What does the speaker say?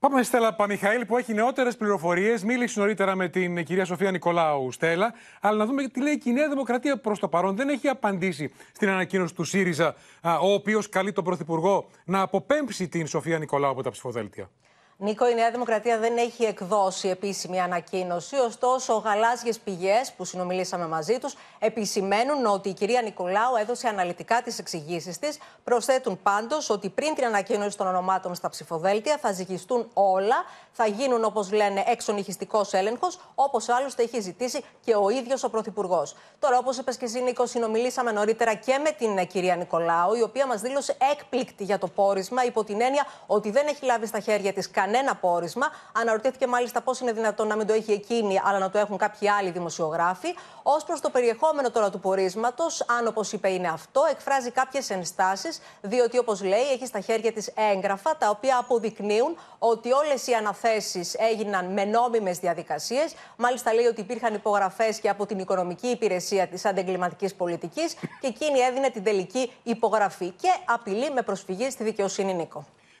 Πάμε στη Στέλλα Παμιχαήλ που έχει νεότερες πληροφορίες. Μίλησε νωρίτερα με την κυρία Σοφία Νικολάου Στέλλα. Αλλά να δούμε τι λέει και η Νέα Δημοκρατία προς το παρόν. Δεν έχει απαντήσει στην ανακοίνωση του ΣΥΡΙΖΑ, ο οποίος καλεί τον Πρωθυπουργό να αποπέμψει την Σοφία Νικολάου από τα ψηφοδέλτια. Νίκο, η Νέα Δημοκρατία δεν έχει εκδώσει επίσημη ανακοίνωση. Ωστόσο, γαλάζιες πηγές που συνομιλήσαμε μαζί τους επισημαίνουν ότι η κυρία Νικολάου έδωσε αναλυτικά τις εξηγήσεις της. Προσθέτουν πάντως ότι πριν την ανακοίνωση των ονομάτων στα ψηφοδέλτια θα ζυγιστούν όλα. Θα γίνουν, όπως λένε, εξονυχιστικός έλεγχος, όπως άλλωστε έχει ζητήσει και ο ίδιος ο Πρωθυπουργός. Τώρα, όπως είπες και εσύ, Νίκο, συνομιλήσαμε νωρίτερα και με την κυρία Νικολάου, η οποία μας δήλωσε έκπληκτη για το πόρισμα, υπό την έννοια ότι δεν έχει λάβει στα χέρια της κανένας πόρισμα. Αναρωτήθηκε μάλιστα πώς είναι δυνατόν να μην το έχει εκείνη, αλλά να το έχουν κάποιοι άλλοι δημοσιογράφοι. Ω προς το περιεχόμενο τώρα του πορίσματος, αν όπως είπε είναι αυτό, εκφράζει κάποιες ενστάσεις, διότι όπως λέει έχει στα χέρια της έγγραφα τα οποία αποδεικνύουν ότι όλες οι αναθέσεις έγιναν με νόμιμες διαδικασίες. Μάλιστα λέει ότι υπήρχαν υπογραφές και από την οικονομική υπηρεσία της αντεγκληματικής πολιτικής και εκείνη έδινε την τελική υπογραφή. Και απειλεί με προσφυγή στη δικαιοσύνη, Νίκο.